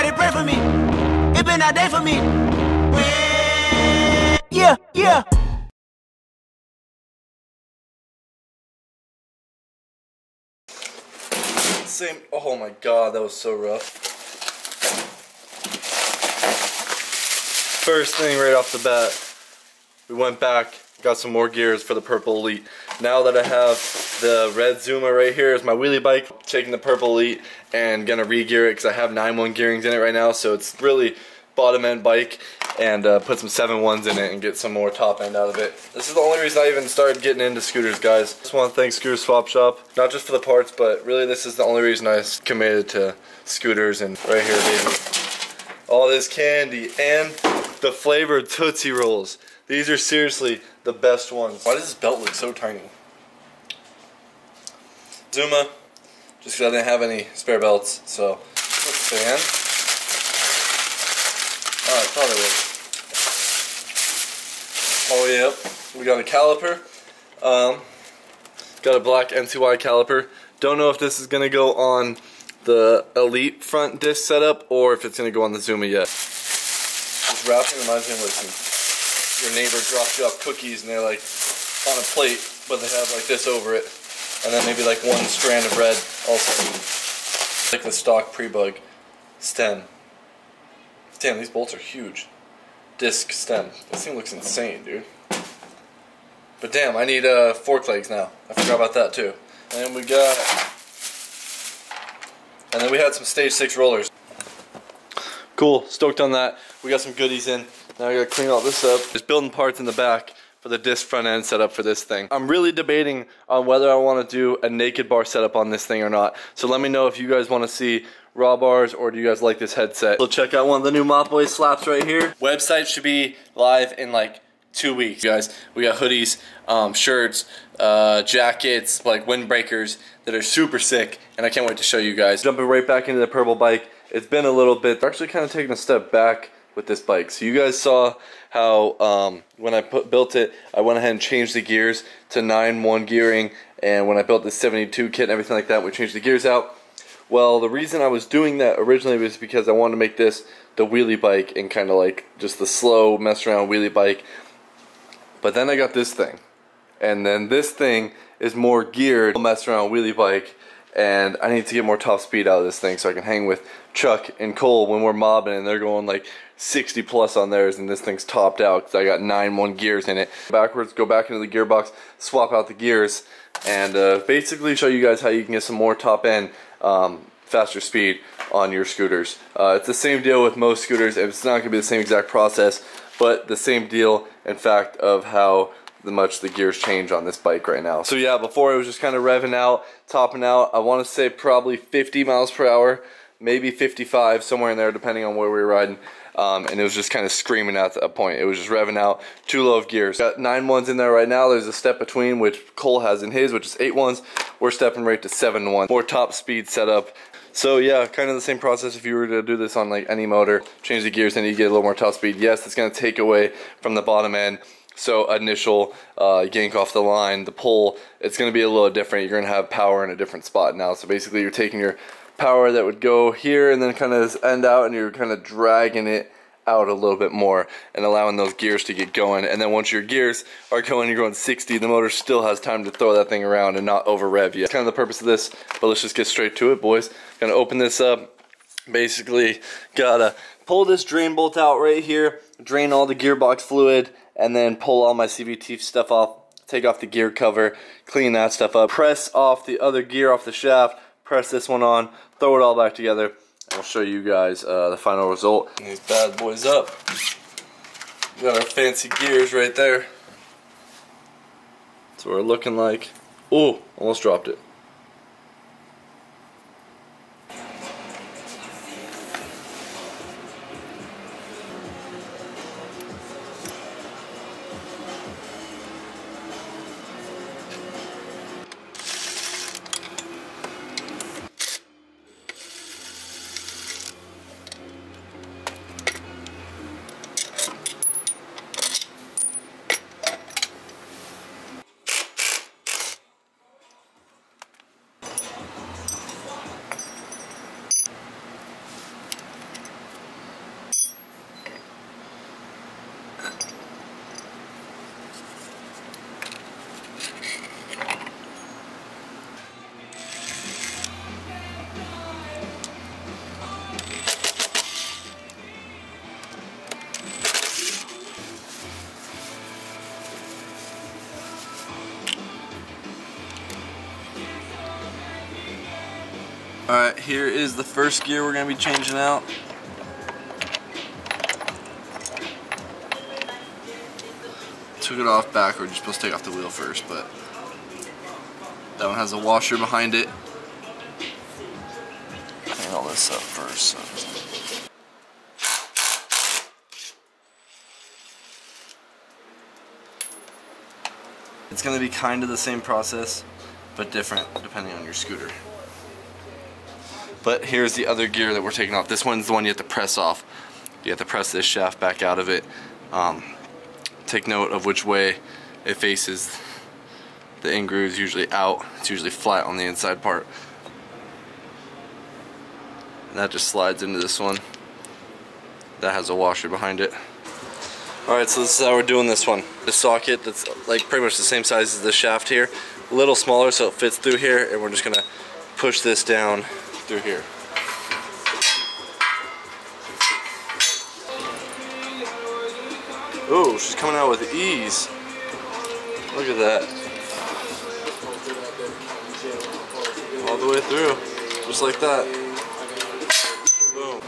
Somebody pray for me. It been a day for me. Yeah, yeah. Same. Oh my god, that was so rough. First thing right off the bat, we went back, got some more gears for the Purple Elite. Now that I have the red Zuma right here is my wheelie bike, taking the Purple Elite and gonna re-gear it because I have 9-1 gearings in it right now, so it's really bottom end bike and uh, put some 7-1s in it and get some more top end out of it. This is the only reason I even started getting into scooters, guys. Just want to thank Scooter Swap Shop, not just for the parts, but really this is the only reason I committed to scooters and right here, baby. All this candy and the flavored Tootsie Rolls. These are seriously the best ones. Why does this belt look so tiny? Zuma, just because I didn't have any spare belts, so fan. Oh, I thought it was. Oh, yep. We got a caliper. Um, got a black NCY caliper. Don't know if this is going to go on the Elite front disc setup or if it's going to go on the Zuma yet. This wrapping reminds me of like some, your neighbor drops you off cookies and they're like on a plate, but they have like this over it. And then maybe like one strand of red also. Like the stock pre-bug stem. Damn, these bolts are huge. Disc stem. This thing looks insane, dude. But damn, I need uh, fork legs now. I forgot about that too. And we got... And then we had some stage 6 rollers. Cool, stoked on that. We got some goodies in. Now I gotta clean all this up. Just building parts in the back for the disc front end setup for this thing. I'm really debating on whether I want to do a naked bar setup on this thing or not. So let me know if you guys want to see raw bars or do you guys like this headset. So check out one of the new Mopboy slaps right here. Website should be live in like two weeks, You guys. We got hoodies, um, shirts, uh, jackets, like windbreakers that are super sick and I can't wait to show you guys. Jumping right back into the purple bike. It's been a little bit, actually kind of taking a step back with this bike. So you guys saw how um, when I put, built it, I went ahead and changed the gears to 9-1 gearing. And when I built the 72 kit and everything like that, we changed the gears out. Well, the reason I was doing that originally was because I wanted to make this the wheelie bike and kind of like just the slow mess around wheelie bike. But then I got this thing. And then this thing is more geared mess around wheelie bike and I need to get more top speed out of this thing so I can hang with Chuck and Cole when we're mobbing and they're going like 60 plus on theirs and this thing's topped out because I got 9-1 gears in it. Backwards, go back into the gearbox, swap out the gears, and uh, basically show you guys how you can get some more top end, um, faster speed on your scooters. Uh, it's the same deal with most scooters. It's not going to be the same exact process, but the same deal, in fact, of how the much the gears change on this bike right now. So yeah, before it was just kind of revving out, topping out. I want to say probably 50 miles per hour, maybe 55, somewhere in there, depending on where we were riding. Um, and it was just kind of screaming at that point. It was just revving out, too low of gears. Got nine ones in there right now. There's a step between, which Cole has in his, which is eight ones. We're stepping right to seven ones. More top speed setup. So yeah, kind of the same process if you were to do this on like any motor, change the gears and you get a little more top speed. Yes, it's going to take away from the bottom end. So initial uh, yank off the line, the pull, it's going to be a little different. You're going to have power in a different spot now. So basically you're taking your power that would go here and then kind of end out and you're kind of dragging it out a little bit more and allowing those gears to get going and then once your gears are going you're going 60 the motor still has time to throw that thing around and not over rev yet. That's kind of the purpose of this but let's just get straight to it boys. Gonna open this up basically gotta pull this drain bolt out right here drain all the gearbox fluid and then pull all my CVT stuff off take off the gear cover clean that stuff up press off the other gear off the shaft press this one on throw it all back together I'll show you guys uh, the final result. these bad boys up. got our fancy gears right there. That's what we're looking like. Oh, almost dropped it. Alright, here is the first gear we're going to be changing out. Took it off backward, you're supposed to take off the wheel first, but that one has a washer behind it. Hang all this up first. So. It's going to be kind of the same process, but different depending on your scooter. But here's the other gear that we're taking off. This one's the one you have to press off. You have to press this shaft back out of it. Um, take note of which way it faces. The groove is usually out. It's usually flat on the inside part. And that just slides into this one. That has a washer behind it. Alright, so this is how we're doing this one. The socket that's like pretty much the same size as the shaft here. A little smaller so it fits through here and we're just going to push this down through here. Oh, she's coming out with ease. Look at that. All the way through. Just like that. Boom.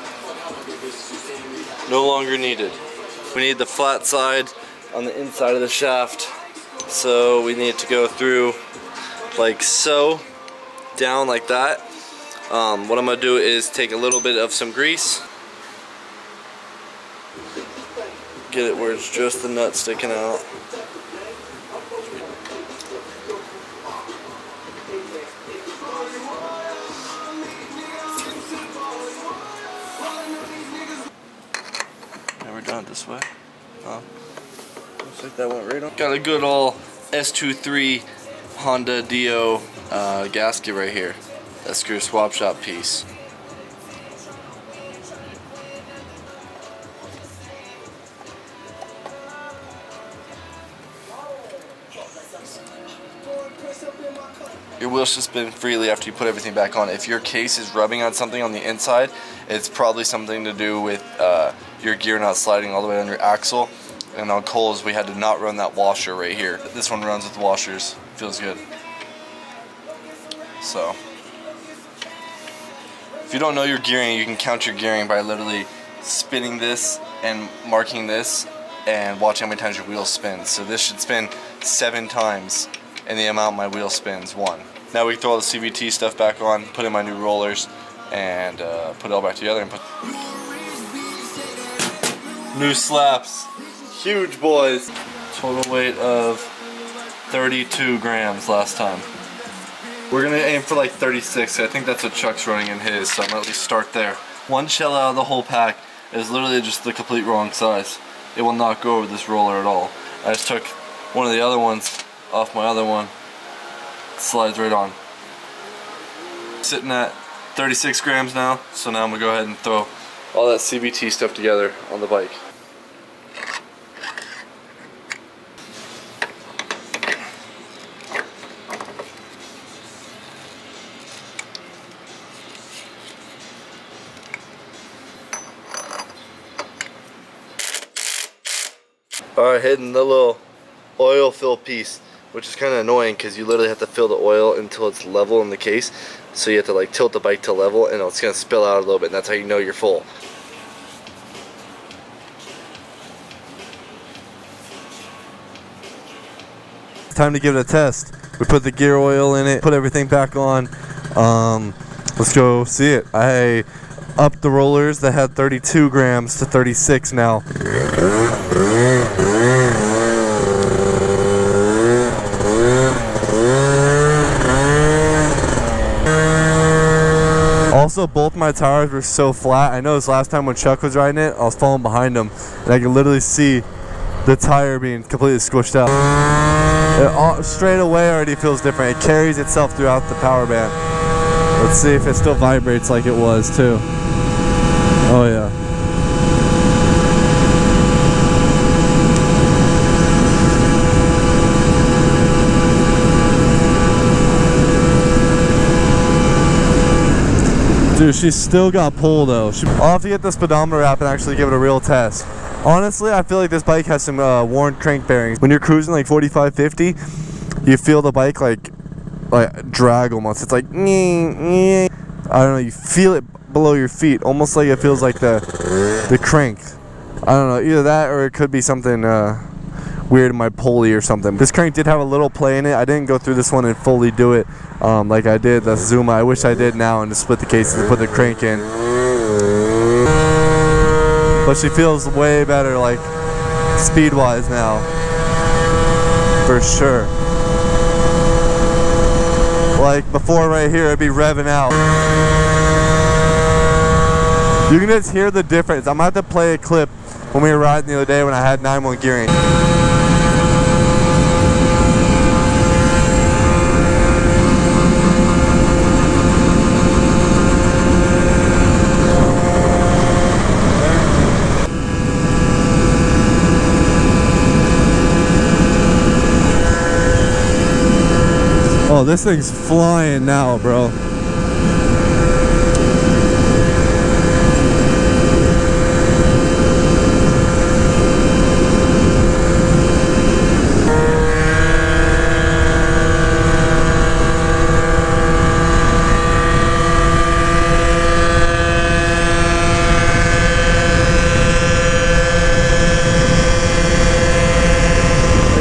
No longer needed. We need the flat side on the inside of the shaft. So we need to go through like so, down like that. Um, what I'm going to do is take a little bit of some grease. Get it where it's just the nut sticking out. Never done it this way. Oh. Looks like that went right on. Got a good old S23 Honda Dio uh, gasket right here. That Scooter Swap Shop piece. Your wheel should spin freely after you put everything back on. If your case is rubbing on something on the inside, it's probably something to do with uh, your gear not sliding all the way on your axle. And on Cole's, we had to not run that washer right here. This one runs with washers. Feels good. So. If you don't know your gearing, you can count your gearing by literally spinning this and marking this and watching how many times your wheel spins. So this should spin seven times in the amount my wheel spins, one. Now we throw all the CVT stuff back on, put in my new rollers, and uh, put it all back together and put... New slaps. Huge boys. Total weight of 32 grams last time. We're gonna aim for like 36. I think that's what Chuck's running in his, so I'm gonna at least start there. One shell out of the whole pack is literally just the complete wrong size. It will not go over this roller at all. I just took one of the other ones off my other one. It slides right on. Sitting at 36 grams now, so now I'm gonna go ahead and throw all that CVT stuff together on the bike. Hitting the little oil fill piece, which is kind of annoying because you literally have to fill the oil until it's level in the case. So you have to like tilt the bike to level and it's going to spill out a little bit and that's how you know you're full. Time to give it a test. We put the gear oil in it, put everything back on. Um, let's go see it. I upped the rollers that had 32 grams to 36 now. Both my tires were so flat. I noticed last time when Chuck was riding it, I was falling behind him, and I could literally see the tire being completely squished out. It all, straight away already feels different. It carries itself throughout the power band. Let's see if it still vibrates like it was too. Oh yeah. Dude, she's still got pull though. She, I'll have to get the speedometer app and actually give it a real test. Honestly, I feel like this bike has some uh, worn crank bearings. When you're cruising like 45, 50, you feel the bike like like drag almost. It's like, I don't know, you feel it below your feet, almost like it feels like the the crank. I don't know, either that or it could be something uh, weird in my pulley or something. This crank did have a little play in it. I didn't go through this one and fully do it um, like I did the Zuma. I wish I did now and to split the cases and put the crank in. But she feels way better, like speed-wise now, for sure. Like before right here, it'd be revving out. You can just hear the difference. I'm gonna have to play a clip when we were riding the other day when I had 9-1 gearing. Oh, this thing's flying now, bro.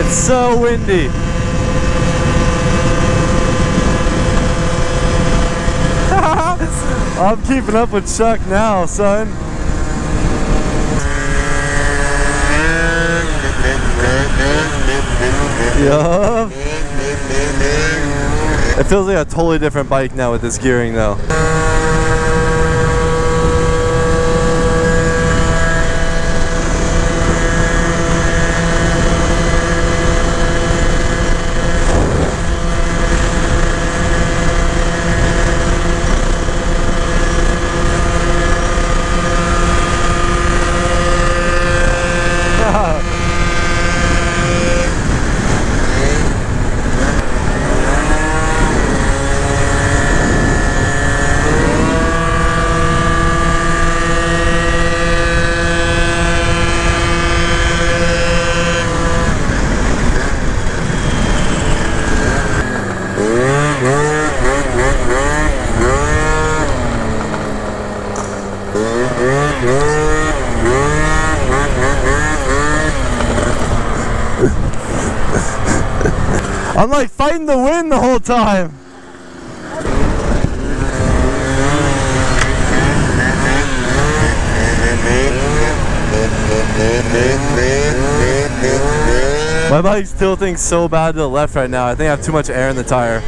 It's so windy. I'm keeping up with Chuck now, son. Yup. It feels like a totally different bike now with this gearing though. I'm like fighting the wind the whole time. My bike's tilting so bad to the left right now. I think I have too much air in the tire.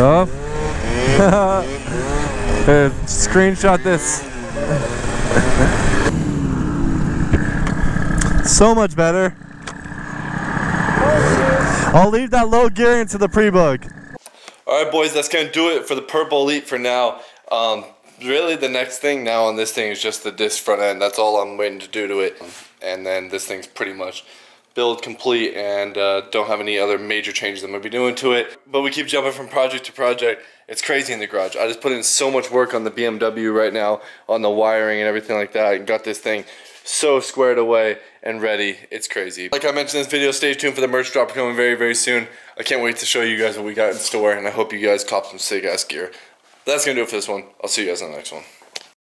Yup. Here, screenshot this. so much better. I'll leave that low gear into the pre-bug. Alright boys, that's to do it for the Purple Elite for now. Um, really the next thing now on this thing is just the disc front end. That's all I'm waiting to do to it. And then this thing's pretty much build complete and uh, don't have any other major changes I'm to be doing to it. But we keep jumping from project to project. It's crazy in the garage. I just put in so much work on the BMW right now, on the wiring and everything like that. and got this thing so squared away and ready. It's crazy. Like I mentioned in this video, stay tuned for the merch drop coming very, very soon. I can't wait to show you guys what we got in store and I hope you guys cop some sick ass gear. That's going to do it for this one. I'll see you guys in the next one.